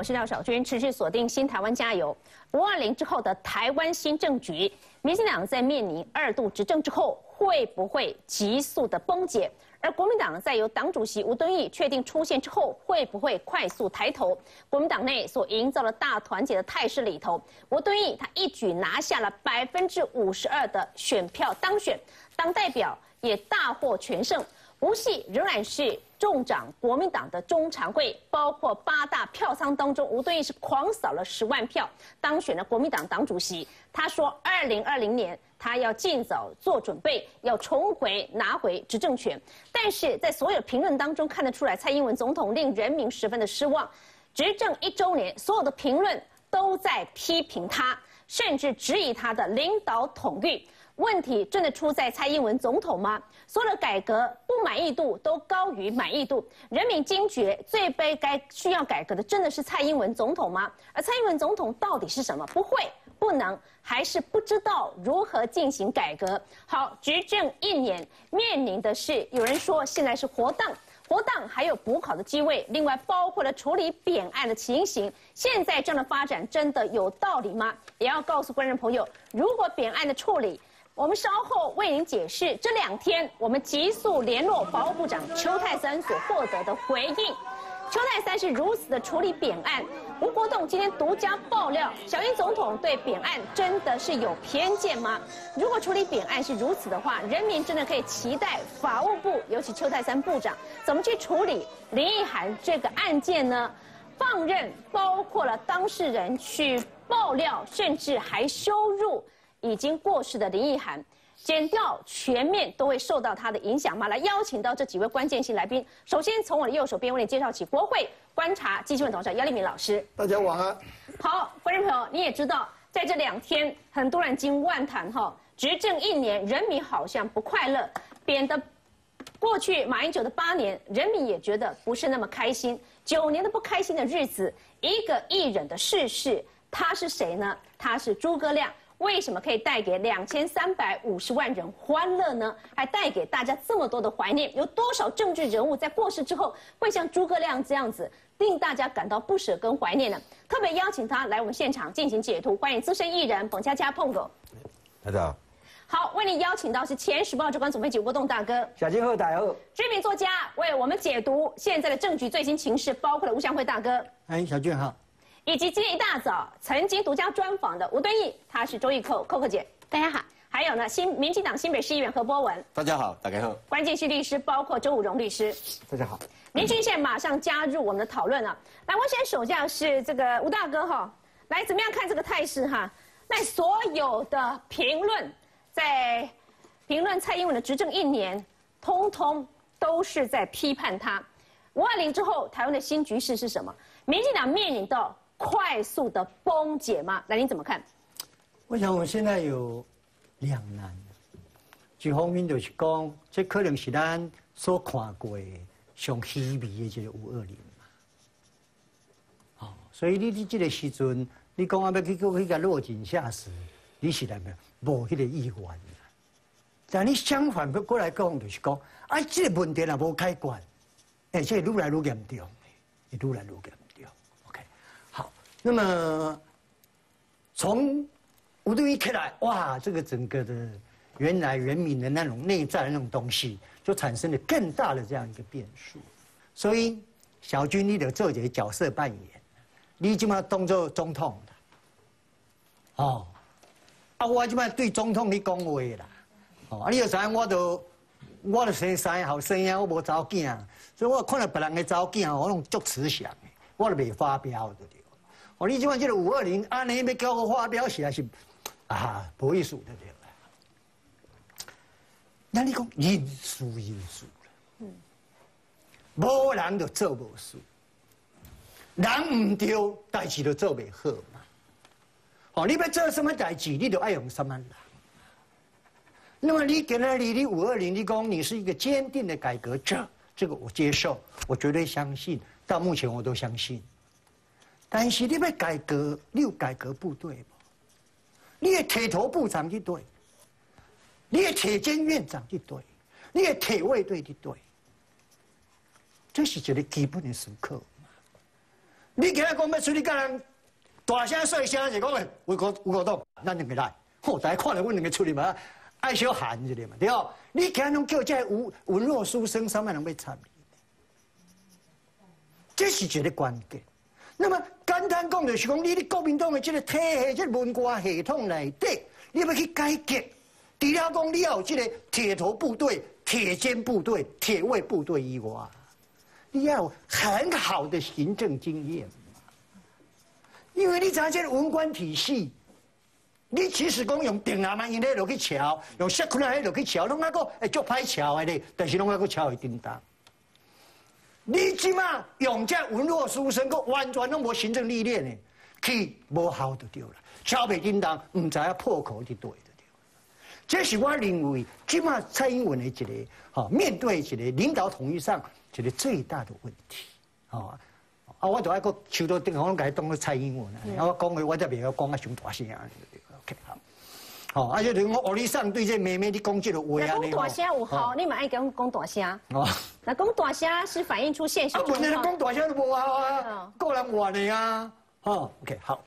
我是廖小军，持续锁定新台湾加油。五二零之后的台湾新政局，民进党在面临二度执政之后，会不会急速的崩解？而国民党在由党主席吴敦义确定出现之后，会不会快速抬头？国民党内所营造的大团结的态势里头，吴敦义他一举拿下了百分之五十二的选票当选，党代表也大获全胜。吴系仍然是重掌国民党的中常会，包括八大票仓当中，吴敦义是狂扫了十万票，当选了国民党党主席。他说，二零二零年他要尽早做准备，要重回拿回执政权。但是在所有评论当中看得出来，蔡英文总统令人民十分的失望。执政一周年，所有的评论都在批评他，甚至质疑他的领导统御。问题真的出在蔡英文总统吗？所有的改革不满意度都高于满意度，人民惊觉最悲该需要改革的真的是蔡英文总统吗？而蔡英文总统到底是什么？不会、不能，还是不知道如何进行改革？好，执政一年面临的是，有人说现在是活档，活档还有补考的机会，另外包括了处理扁案的情形。现在这样的发展真的有道理吗？也要告诉观众朋友，如果扁案的处理。我们稍后为您解释这两天我们急速联络法务部长邱泰三所获得的回应。邱泰三是如此的处理扁案，吴国栋今天独家爆料，小英总统对扁案真的是有偏见吗？如果处理扁案是如此的话，人民真的可以期待法务部，尤其邱泰三部长怎么去处理林奕涵这个案件呢？放任包括了当事人去爆料，甚至还羞辱。已经过世的林奕涵，减掉全面都会受到他的影响吗？来邀请到这几位关键性来宾。首先从我的右手边为你介绍起国会观察基金会董事长姚立明老师。大家晚安。好，观众朋友，你也知道，在这两天，很多人经万谈哈，执政一年，人民好像不快乐，贬得过去马英九的八年，人民也觉得不是那么开心。九年的不开心的日子，一个艺人的逝世，他是谁呢？他是诸葛亮。为什么可以带给两千三百五十万人欢乐呢？还带给大家这么多的怀念？有多少政治人物在过世之后会像诸葛亮这样子令大家感到不舍跟怀念呢？特别邀请他来我们现场进行解读，欢迎资深艺人彭佳佳碰狗。大家好。好，为您邀请到是前时报主管总编辑郭栋大哥。小金鹤大家好。知名作家为我们解读现在的政局最新情势，包括了吴祥辉大哥。哎，小俊好。以及今天一大早曾经独家专访的吴敦义，他是周玉蔻蔻蔻姐，大家好。还有呢，新民进党新北市议员何波文，大家好，大家好。关键是律师包括周武荣律师，大家好。林俊宪马上加入我们的讨论了。来，我先首先是这个吴大哥哈，来怎么样看这个态势哈？那所有的评论在评论蔡英文的执政一年，通通都是在批判他。五二零之后，台湾的新局势是什么？民进党面临到。快速的崩解吗？来，您怎么看？我想，我现在有两难。一方面就是讲，这可能是咱所看过的上稀微的这个五二零嘛。哦，所以你你这个时阵，你讲啊要去去去落井下石，你是来没无迄个意愿。但你相反过来讲，就是讲，啊，这个问题啊无解决，而且愈来愈严重，会愈来愈严。那么，从吴敦义开来，哇，这个整个的原来人民的那种内在的那种东西，就产生了更大的这样一个变数。所以，小军你得做这个角色扮演，你起码当做总统，哦，啊，我起码对总统你讲话啦，哦，啊，你有啥我都，我都生三好生呀，我无找囝，所以我看到别人的找囝，我拢足慈祥的，我都未发飙的。哦，你即款即个五二零，安尼要交个发表起来是啊，无意思对不对？那你讲因素因素了，嗯，无人就做无事，人唔对，代志就做袂好嘛。哦，你要做什么代志，你就爱用什么人。那么你给了你的五二零，你讲你是一个坚定的改革者，这个我接受，我绝对相信，到目前我都相信。但是你要改革，你有改革部队？你的铁头部长的对，你的铁监院长的对，你的铁卫队的对，这是一个基本的时刻。你今日讲要出去跟人大声细声，就讲诶，有个有个党，咱两个来，好，大家看了阮两个处理嘛，爱小喊一点嘛，对哦。你今日拢叫这文文弱书生三万人要参与，这是一个关键。那么单讲就是讲，你的国民党的这个体系、这个文官系统内底，你要去改革。除了讲你要有这个铁头部队、铁肩部队、铁卫部队以外，你要有很好的行政经验因为你知这个文官体系，你即使讲用电脑嘛，因咧落去桥，用石窟那落去桥，拢那个会足歹桥的咧，但是拢那个桥会叮当。你即马用这文弱书生，个完全拢无行政历练的，去无效就对了。桥袂叮当，唔知影破口就对了。这是我认为，即马蔡英文的一个，哈，面对一个领导统一上一个最大的问题，啊，啊，我就爱个手到顶，我拢甲伊当做蔡英文啊，我讲话我则袂晓讲啊，上大声啊，OK，好，好，而且我学你上对这妹妹的攻击的话啊，讲大声有好，你嘛爱讲讲大声，哦，那讲大声是反映出现实。啊，本来讲大声都无效啊，个人话的啊，哦，OK，好。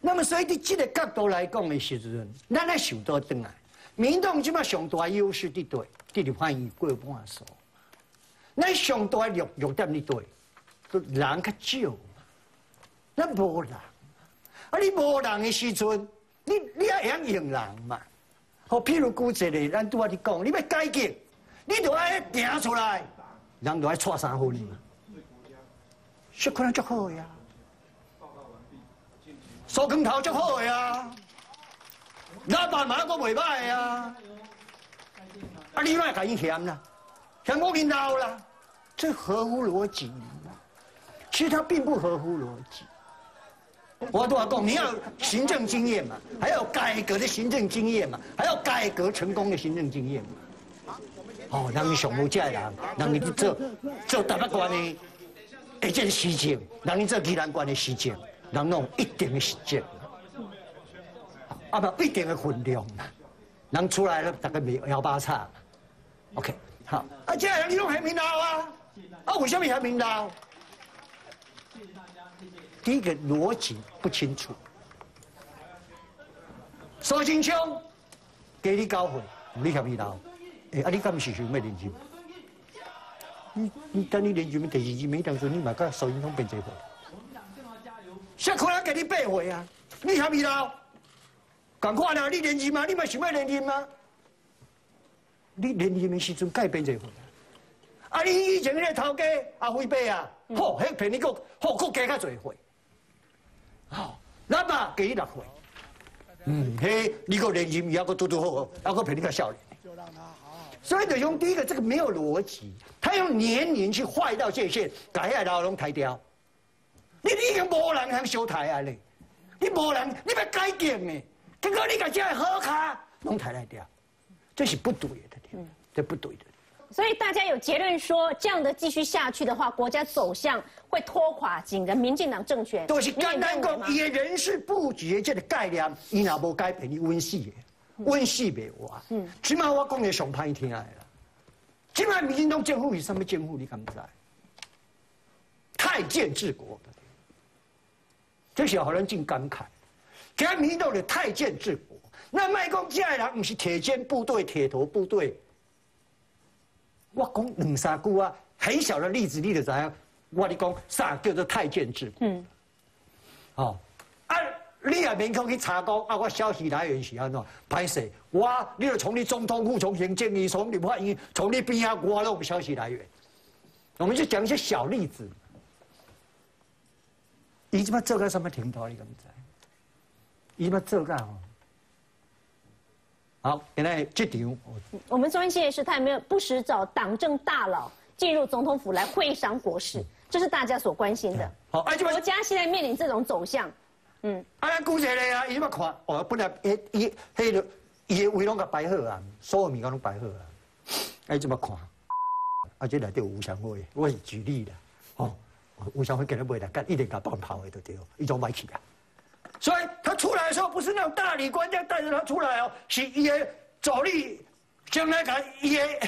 那么，所以伫这个角度来讲的时阵，咱来想到转来，民众即马上大优势伫对，伫伫翻译过半数。咱上大弱弱点伫对，都人较少嘛，咱无人。啊，你无人的时阵，你你也会晓用人嘛？好，譬如举一个，咱拄仔伫讲，你要改革，你就爱行出来，人就爱错三分嘛。是可能足好呀。苏光头足好呀啊，老板嘛佫袂歹呀，啊你莫甲伊嫌啦，嫌我领导啦，这合乎逻辑吗？其实它并不合乎逻辑。我都要讲，你要行政经验嘛，还要改革的行政经验嘛，还要改革成功的行政经验嘛。哦，人伊上无这人，人伊做做台北关的一件事情，人伊做宜兰关的事情。人弄一定的时间，啊不一定的分量嘛，人出来了大概没幺八叉，OK 好，啊这样你用黑名刀啊，啊为什么黑名刀？第一个逻辑不清楚，苏金枪给你交回，你黑名刀，哎啊你敢是想要连任？你你等你连任第二任没当初你买个收银通变这个。谁可能给你背回啊？你还未到？赶快啦！你连任吗？你咪想要连任吗？你连任的时阵改变这回啊！你以前那个头家阿辉伯啊，好，迄骗你个，好，佫加较侪回。好，那么给你六回。嗯，嘿，你个连任以后佫拄拄好好，还佫骗你个少年。就让他好。所以，就用第一个，这个没有逻辑，他用年龄去划一道界限，改下老龙抬雕。你已经无人通修台啊！你，你无人，你要改革呢？结果你把这好卡弄抬来掉，这是不对的，这不对的。所以大家有结论说，这样的继续下去的话，国家走向会拖垮整个民进党政权。都是简单讲，伊的人事布局的这个概念，伊若无改变，你温死的，温死袂活。嗯，起码我讲的上歹听的啦。起码民进党政府是什么政府？你敢不知？太监治国的。这小好人真感慨，他迷到了太监治国。那卖公家的人不是铁肩部队、铁头部队。我讲两三句啊，很小的例子，你就知影。我你讲啥叫做太监治国？嗯。哦，啊，你也免讲去查讲啊，我消息来源是安怎？歹势，我你要从你总统府、从行政院、从立法院、从你边啊，我都有消息来源。我们就讲一些小例子。伊即摆做个什么停头？你敢知？伊即摆做个哦。好，现在这场，我们专业是他有没有不时找党政大佬进入总统府来会商国事？这是大家所关心的。好，国家现在面临这种走向，嗯。啊，咱估计咧啊，伊即摆看，哦，本来伊伊迄个伊的位拢甲摆好啊，所有物件拢摆好啊。啊，即摆看，啊，这内底有吴祥辉，我是举例的，哦。吴祥辉给他买的，干一点敢帮跑的都丢，一种买起啊！所以他出来的时候，不是那种大理官家带着他出来哦，是也走力，将来敢也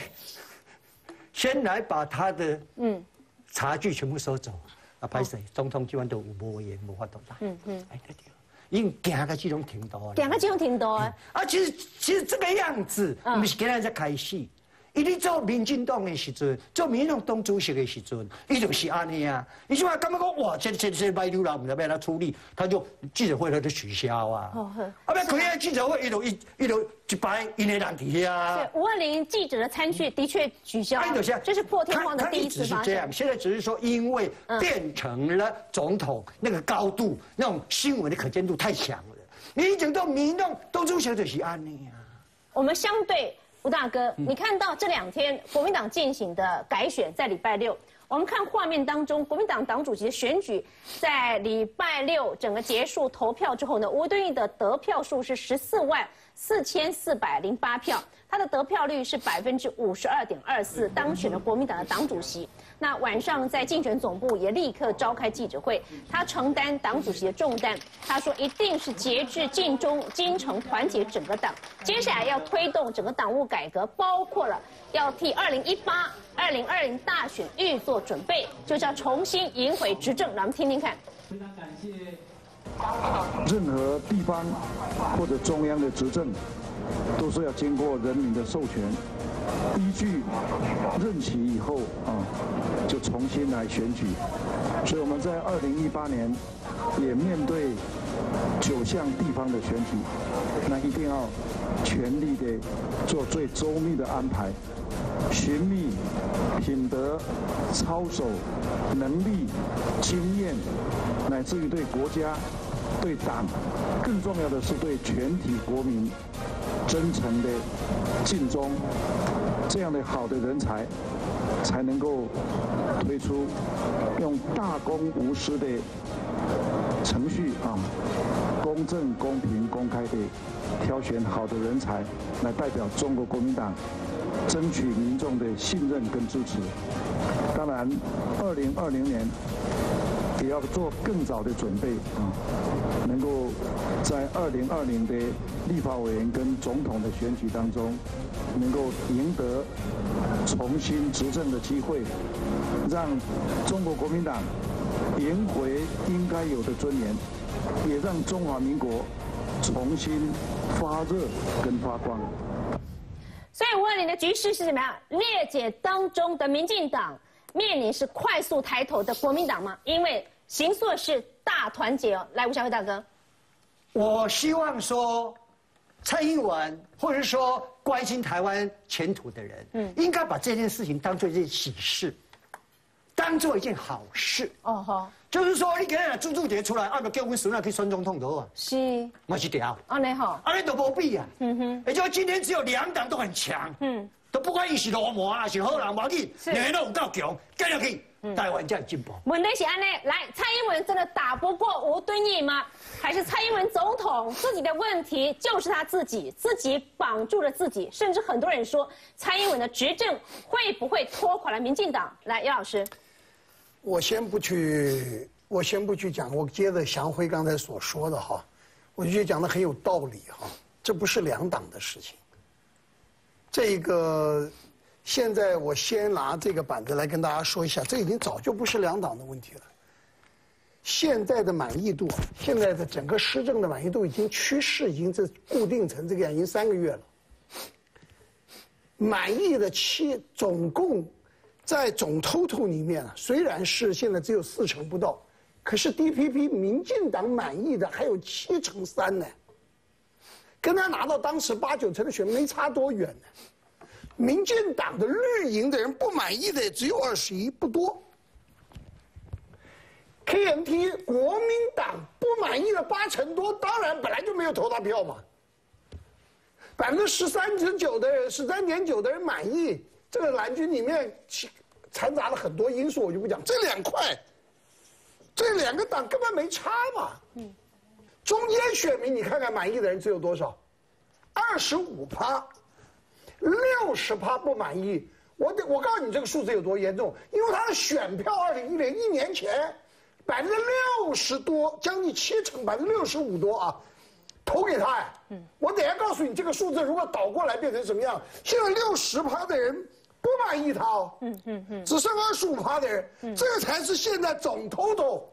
先来把他的嗯茶具全部收走，啊，歹势，总统基本都无言无法度来。嗯嗯，哎对对，已经行到这种程度了。行到这种程度啊！啊，其实其实这个样子，我们是今日才开始。伊咧做民进党的时阵，做民进党党主席的时阵，伊就是安尼啊。伊就话感觉讲哇，这这这歹流浪，唔知要他处理，他就记者会他就取消啊。哦呵。啊，不开记者会，一路一一路一摆，一年两底下。对，五二零记者的参叙的确取消。这是破天荒的第一次发生。现在只是说，因为变成了总统，那个高度，那种新闻的可见度太强了。你一整到民众都主席就是安尼啊。我们相对。吴大哥，你看到这两天国民党进行的改选，在礼拜六，我们看画面当中，国民党党主席的选举在礼拜六整个结束投票之后呢，吴敦义的得票数是十四万四千四百零八票。他的得票率是百分之五十二点二四，当选了国民党的党主席。那晚上在竞选总部也立刻召开记者会，他承担党主席的重担。他说一定是节制尽忠，精诚团结整个党。接下来要推动整个党务改革，包括了要替二零一八、二零二零大选预做准备，就叫重新赢回执政。咱们听听看。非常感谢。任何地方或者中央的执政。都是要经过人民的授权，依据任期以后啊，就重新来选举。所以我们在二零一八年也面对九项地方的选举，那一定要全力的做最周密的安排，寻觅品德、操守、能力、经验，乃至于对国家、对党，更重要的是对全体国民。真诚的尽忠，这样的好的人才，才能够推出用大公无私的程序啊，公正、公平、公开的挑选好的人才，来代表中国国民党，争取民众的信任跟支持。当然，二零二零年。也要做更早的准备啊，能够在二零二零的立法委员跟总统的选举当中，能够赢得重新执政的机会，让中国国民党赢回应该有的尊严，也让中华民国重新发热跟发光。所以，我问你的局势是什么样？列解当中的民进党。面临是快速抬头的国民党吗？因为行的是大团结哦。来，吴小辉大哥，我希望说，蔡英文或者说关心台湾前途的人，嗯，应该把这件事情当做一件喜事，当做一件好事。哦哈，就是说，你今日朱朱杰出来，按照结婚时那可以选总统的啊。是，我是屌。啊，你好。啊，你都不必啊。嗯哼。也就今天只有两党都很强。嗯。都不管伊是罗马还是好人，无紧，两个都有够强，跟下去，台湾才进步。问题是安尼，来，蔡英文真的打不过吴敦义吗？还是蔡英文总统自己的问题就是他自己，自己绑住了自己？甚至很多人说，蔡英文的执政会不会拖垮了民进党？来，叶老师，我先不去，我先不去讲，我接着祥辉刚才所说的哈，我觉得讲的很有道理哈，这不是两党的事情。这个，现在我先拿这个板子来跟大家说一下，这已经早就不是两党的问题了。现在的满意度，现在的整个施政的满意度已经趋势已经这固定成这个样，已经三个月了。满意的七总共在总 total 里面，虽然是现在只有四成不到，可是 DPP 民进党满意的还有七成三呢。跟他拿到当时八九成的选没差多远呢。民进党的绿营的人不满意的只有二十一，不多。KMT 国民党不满意的八成多，当然本来就没有投他票嘛。百分之十三点九的人，十三点九的人满意，这个蓝军里面掺杂了很多因素，我就不讲。这两块，这两个党根本没差嘛。嗯。中间选民，你看看满意的人只有多少？二十五趴，六十趴不满意。我得我告诉你这个数字有多严重，因为他的选票，二零一零一年前，百分之六十多，将近七成，百分之六十五多啊，投给他呀。嗯。我等下告诉你这个数字如果倒过来变成什么样。现在六十趴的人不满意他哦，嗯嗯嗯，只剩二十五趴的人，这个才是现在总头头。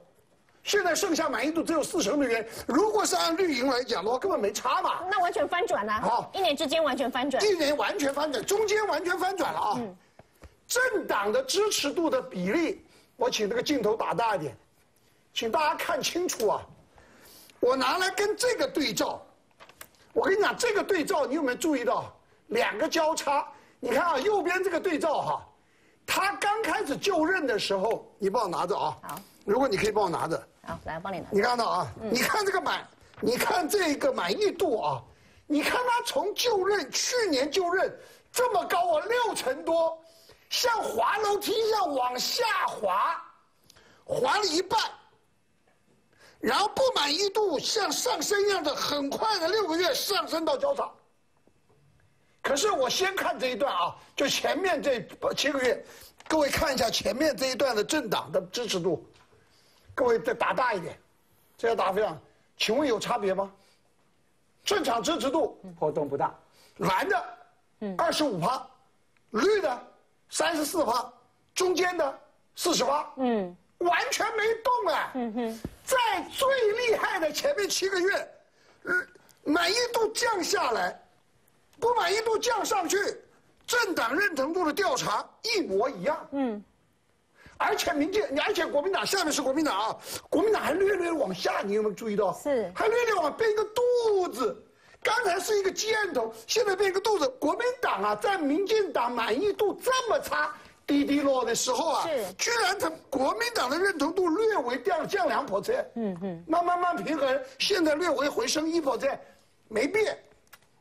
现在剩下满意度只有四成的人，如果是按绿营来讲的话，根本没差嘛。那完全翻转了，好，一年之间完全翻转，一年完全翻转，中间完全翻转了啊。嗯政党的支持度的比例，我请这个镜头打大一点，请大家看清楚啊。我拿来跟这个对照，我跟你讲，这个对照你有没有注意到两个交叉？你看啊，右边这个对照哈，他刚开始就任的时候，你帮我拿着啊。好，如果你可以帮我拿着。好，来帮你拿。你看到啊？你看这个满，你看这个满意度啊，你看他从就任去年就任这么高啊，六成多，像滑楼梯一样往下滑，滑了一半，然后不满意度像上升一样的很快的六个月上升到交叉。可是我先看这一段啊，就前面这七个月，各位看一下前面这一段的政党的支持度。各位再打大一点，这要打非常，请问有差别吗？正常支持度波动不大，蓝的，二十五趴，绿的三十四趴，中间的四十趴，嗯，完全没动啊。嗯哼，在最厉害的前面七个月，满意度降下来，不满意度降上去，政党认同度的调查一模一样。嗯。而且民进，而且国民党下面是国民党啊，国民党还略略往下，你有没有注意到？是，还略略往变一个肚子，刚才是一个箭头，现在变一个肚子。国民党啊，在民进党满意度这么差、低低落的时候啊，是，居然他国民党的认同度略微降降两 percent，嗯嗯，慢慢慢平衡，现在略微回升一 percent，没变。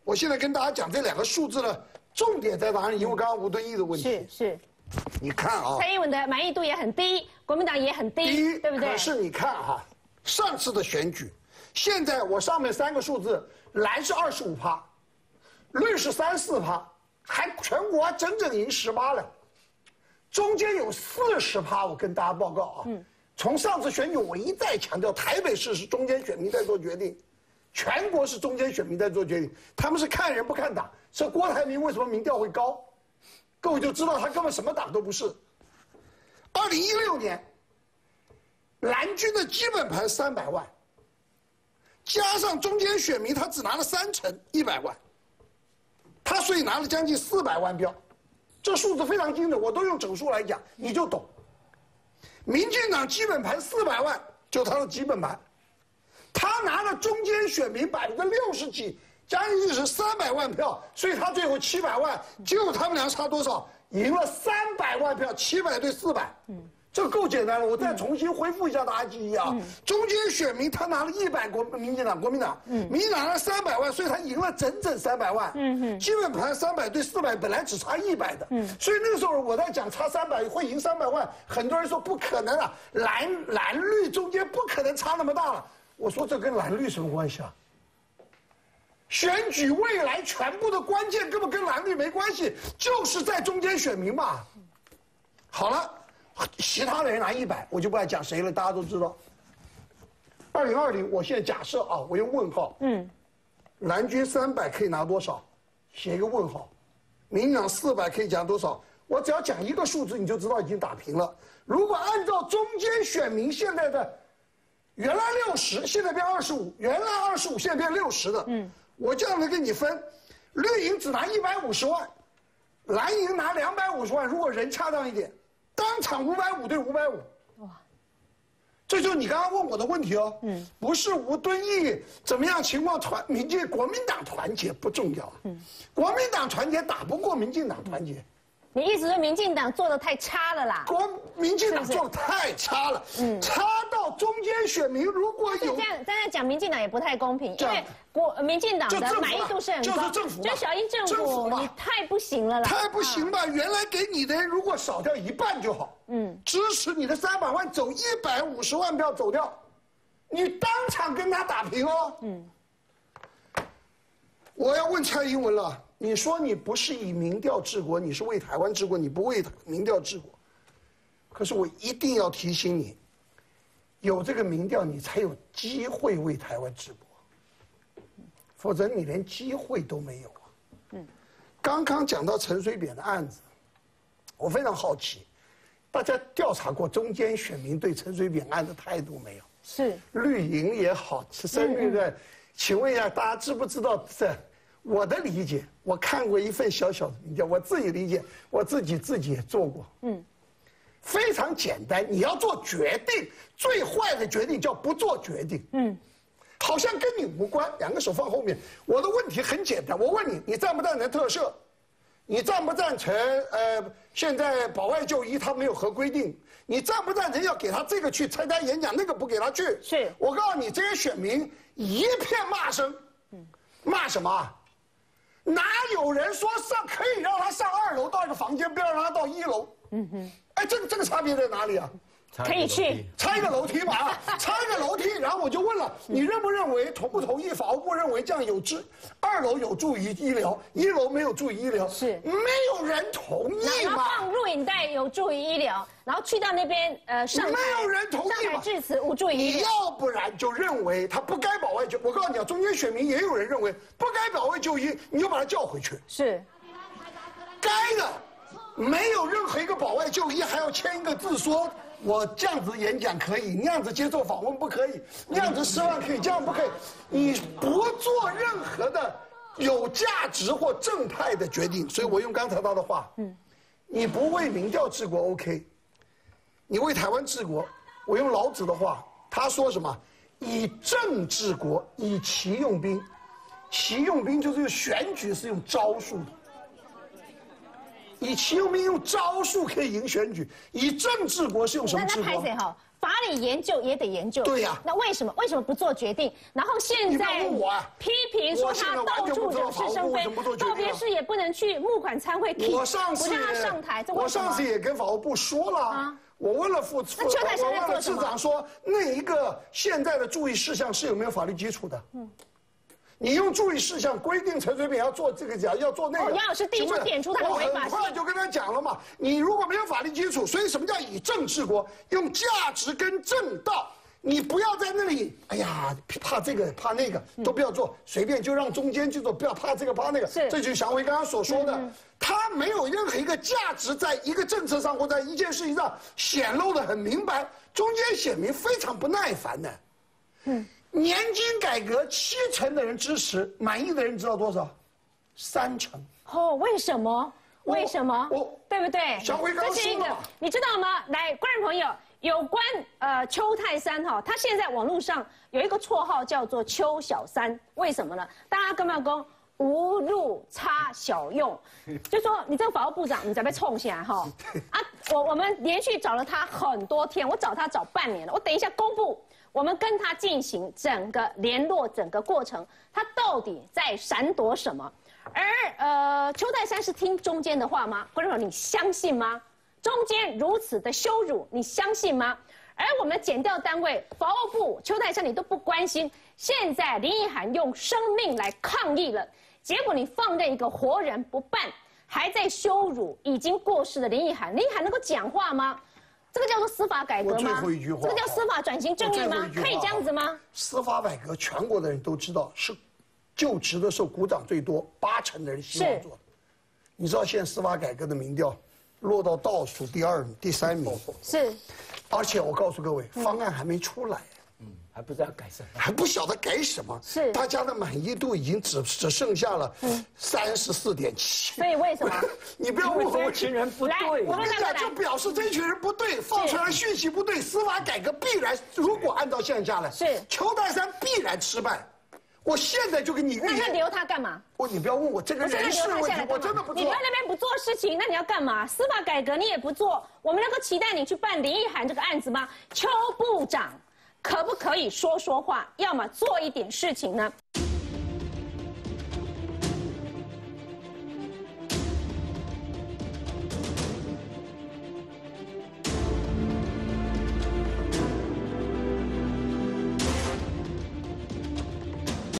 我现在跟大家讲这两个数字呢，重点在哪里？因为刚刚吴敦义的问题。是是。你看啊，蔡英文的满意度也很低，国民党也很低，对不对？可是你看哈，上次的选举，现在我上面三个数字，蓝是二十五趴，绿是三四趴，还全国整整赢十八了，中间有四十趴。我跟大家报告啊，从上次选举我一再强调，台北市是中间选民在做决定，全国是中间选民在做决定，他们是看人不看党。所以郭台铭为什么民调会高？各位就知道他根本什么党都不是。二零一六年，蓝军的基本盘三百万，加上中间选民，他只拿了三成一百万，他所以拿了将近四百万票，这数字非常精准，我都用整数来讲，你就懂。民进党基本盘四百万，就他的基本盘，他拿了中间选民百分之六十几。将近是三百万票，所以他最后七百万，就他们俩差多少？赢了三百万票，七百对四百，嗯，这够简单了。我再重新恢复一下大家记忆啊。中间选民他拿了一百国民进党国民党，嗯，民进党拿三百万，所以他赢了整整三百万，嗯哼。基本盘三百对四百，本来只差一百的，嗯，所以那个时候我在讲差三百会赢三百万，很多人说不可能啊，蓝蓝绿中间不可能差那么大了。我说这跟蓝绿什么关系啊？选举未来全部的关键根本跟蓝绿没关系，就是在中间选民嘛。好了，其他的人拿一百，我就不爱讲谁了，大家都知道。二零二零，我现在假设啊，我用问号。嗯。蓝军三百可以拿多少？写一个问号。民党四百可以讲多少？我只要讲一个数字，你就知道已经打平了。如果按照中间选民现在的原来六十，现在变二十五，原来二十五，现在变六十的。嗯。我这样子跟你分，绿营只拿一百五十万，蓝营拿两百五十万。如果人恰当一点，当场五百五对五百五。哇，这就是你刚刚问我的问题哦。嗯，不是吴敦义怎么样情况团，民进国民党团结不重要。嗯，国民党团结打不过民进党团结。你意思是民进党做的太差了啦？国民进党做的太差了，嗯，差到中间选民如果有这样，大家讲民进党也不太公平，因为国民进党的满意度是很高，就是政府，就小英政府，你太不行了啦，太不行吧？原来给你的人如果少掉一半就好，嗯，支持你的三百万走一百五十万票走掉，你当场跟他打平哦，嗯，我要问蔡英文了。你说你不是以民调治国，你是为台湾治国，你不为民调治国。可是我一定要提醒你，有这个民调，你才有机会为台湾治国，否则你连机会都没有啊。嗯，刚刚讲到陈水扁的案子，我非常好奇，大家调查过中间选民对陈水扁案的态度没有？是绿营也好，深绿的，请问一下，大家知不知道这？我的理解，我看过一份小小的文件，我自己理解，我自己自己也做过。嗯，非常简单，你要做决定，最坏的决定叫不做决定。嗯，好像跟你无关，两个手放后面。我的问题很简单，我问你，你赞不赞成特赦？你赞不赞成？呃，现在保外就医他没有合规定，你赞不赞成要给他这个去参加演讲，那个不给他去？是我告诉你，这些选民一片骂声，骂什么？哪有人说上可以让他上二楼到一个房间，不要让他到一楼？嗯哼，哎，这个这个差别在哪里啊？可以去拆一个楼梯嘛，拆一个楼梯，然后我就问了，你认不认为同不同意？法务部认为这样有治，二楼有助于医疗，一楼没有助于医疗，是没有人同意然后嘛？放录影带有助于医疗，然后去到那边呃上没有人同意嘛致辞无助于医你疗。要不然就认为他不该保外就，我告诉你啊，中间选民也有人认为不该保外就医，你就把他叫回去。是该的，没有任何一个保外就医还要签一个字说，我这样子演讲可以，那样子接受访问不可以，那样子失望可以，这样不可以。你不做任何的有价值或正派的决定，所以我用刚才他的话，嗯，你不为民调治国 OK，你为台湾治国，我用老子的话，他说什么？以政治国，以奇用兵。奇用兵就是用选举是用招数的。以奇用兵用招数可以赢选举，以政治国是用什么治国那拍谁？哈？法理研究也得研究。对呀那为什么为什么不做决定？然后现在批评说他到处惹是生非部为什么不做，决定告啊别式也不能去，募款参会我上次不让他上台，我上次？也跟法务部说了啊我问了副副，那邱太生我问了市长说，那一个现在的注意事项是有没有法律基础的？嗯。你用注意事项规定陈水扁要做这个讲，要做那个。哦杨老师第一就点出他的我违法性很快就跟他讲了嘛，你如果没有法律基础，所以什么叫以政治国？用价值跟正道。你不要在那里，哎呀，怕这个怕那个，都不要做，随便就让中间去做，不要怕这个怕那个。是这就是祥辉刚刚所说的，他没有任何一个价值，在一个政策上或在一件事情上显露的很明白，中间选民非常不耐烦的。嗯，年金改革七成的人支持，满意的人知道多少？三成。哦，为什么？为什么我？对不对？小辉刚这是一个说了嘛，你知道吗？来，观众朋友，有关呃邱泰山哈，他现在网络上有一个绰号叫做邱小三，为什么呢？大家跟不讲无路插小用，就说你这个法务部长，你才被冲起来哈啊！我我们连续找了他很多天，我找他找半年了，我等一下公布。我们跟他进行整个联络，整个过程，他到底在闪躲什么？而呃，邱泰山是听中间的话吗？观众朋友，你相信吗？中间如此的羞辱，你相信吗？而我们减调单位法务部邱泰山你都不关心，现在林奕涵用生命来抗议了，结果你放任一个活人不办，还在羞辱已经过世的林奕涵，林奕涵能够讲话吗？这个叫做司法改革吗？后一句话这个叫司法转型正义吗可以这样子吗？司法改革，全国的人都知道是就职的时候鼓掌最多，八成的人希望做的。你知道现在司法改革的民调落到倒数第二名、第三名，是，而且我告诉各位，方案还没出来。还不知道改什么。还不晓得改什么，是大家的满意度已经只只剩下了三十四点七。所以为什么？你不要问我这群人不对我，跟你讲，就表示这群人不对，放出来讯息不对，司法改革必然，如果按照现在下来，是邱泰山必然失败。我现在就给你预言那，留他干嘛？我你不要问我这个人事？我真的不做你留。在那边不做事情，那你要干嘛？司法改革你也不做，我们能够期待你去办林奕涵这个案子吗？邱部长，可不可以说说话？要么做一点事情呢？